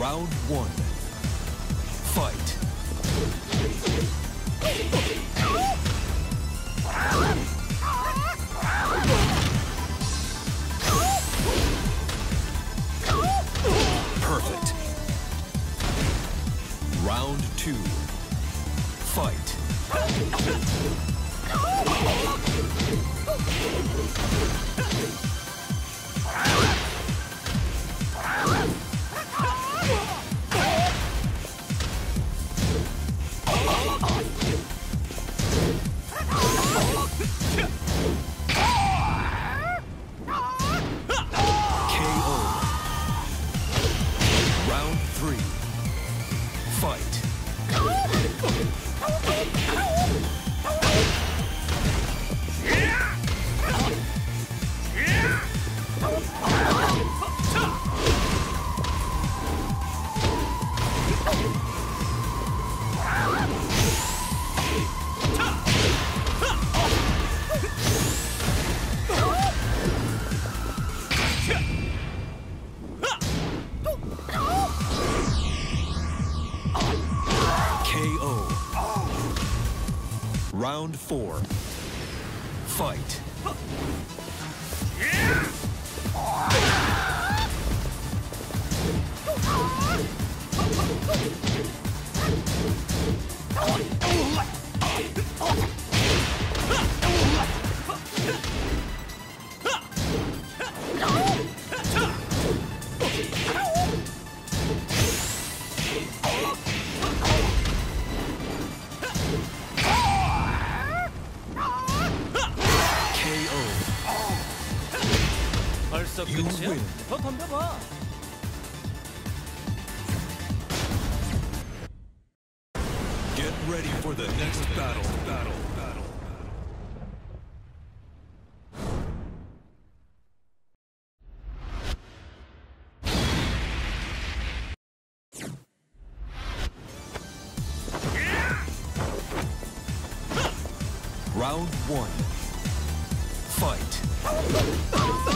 Round one. Fight. KO. Round four. Fight. KO. You 끝이야? win. 더 덤벼봐. Get ready for the next battle. Battle. Battle. Round one. Fight.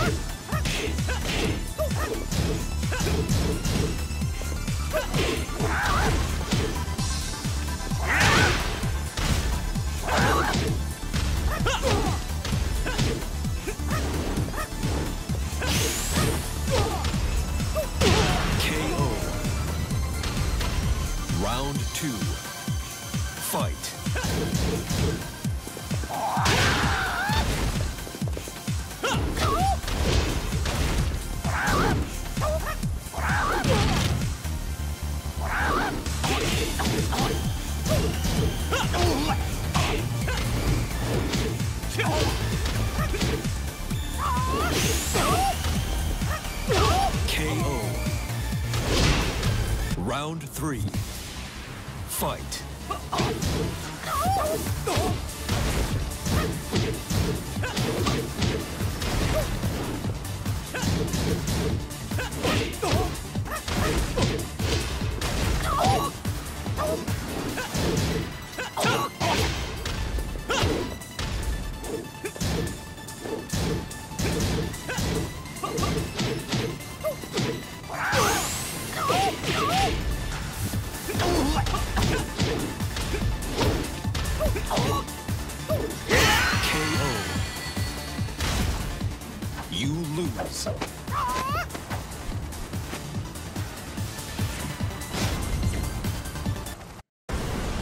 Round three. Fight. Oh, KO. You lose.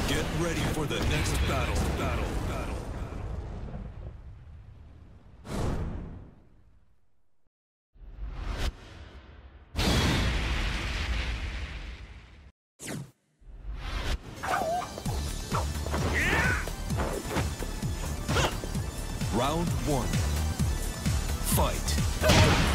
Get ready for the next battle. Battle. Round one. Fight.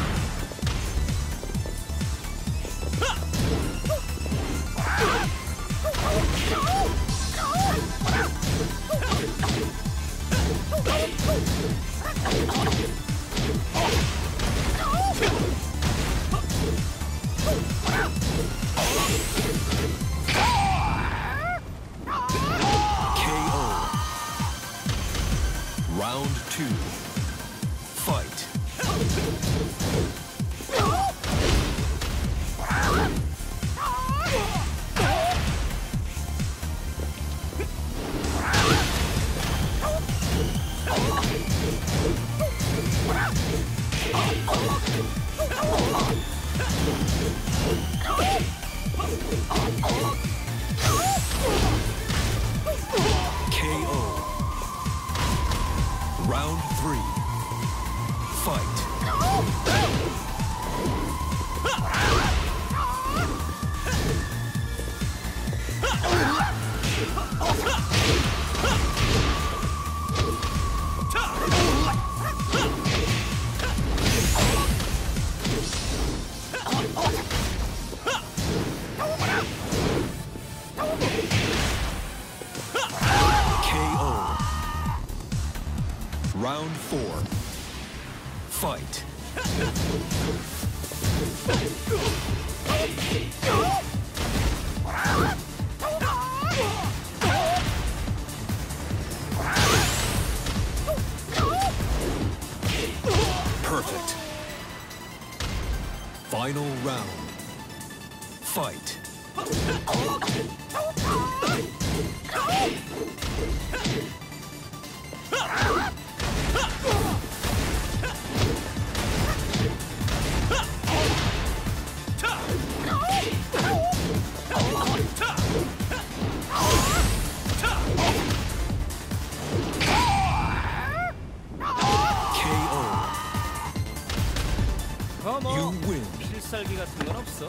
Round three. Fight. Oh! Round four. Fight. Perfect. Final round. Fight. 살기 같은 건 없어?